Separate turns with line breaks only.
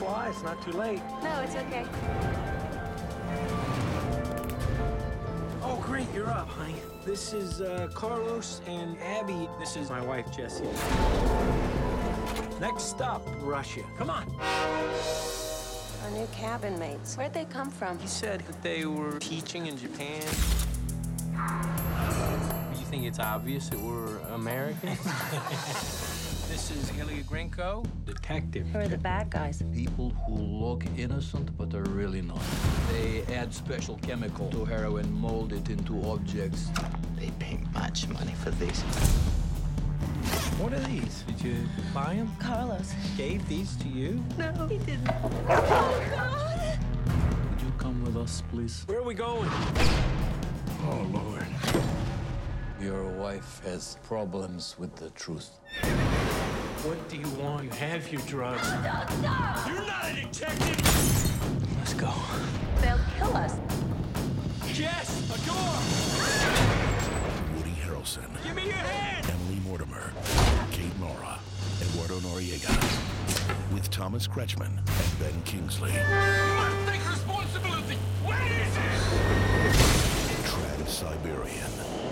why. It's not too late.
No, it's okay.
Oh, great, you're up, honey. This is uh, Carlos and Abby. This is my wife, Jessie. Next stop, Russia. Come on.
Our new cabin mates. Where'd they come from?
He said that they were teaching in Japan. You think it's obvious that we're Americans? this is Ilya Grinko, detective.
Who are the bad guys?
People who look innocent but are really not. They add special chemical to heroin, mold it into objects.
They pay much money for this.
What are these? Did you buy them?
Carlos.
Gave these to you?
No, he didn't. Oh, God!
Would you come with us, please?
Where are we going?
wife has problems with the truth.
What do you want? You have your drugs. No, no, no! You're not a detective! Let's go.
They'll kill us.
Yes, a door!
Woody Harrelson.
Give me your hand!
Emily Mortimer. Kate Mara. Eduardo Noriega. With Thomas Kretschmann and Ben Kingsley. Must take responsibility! Where is it? Transsiberian.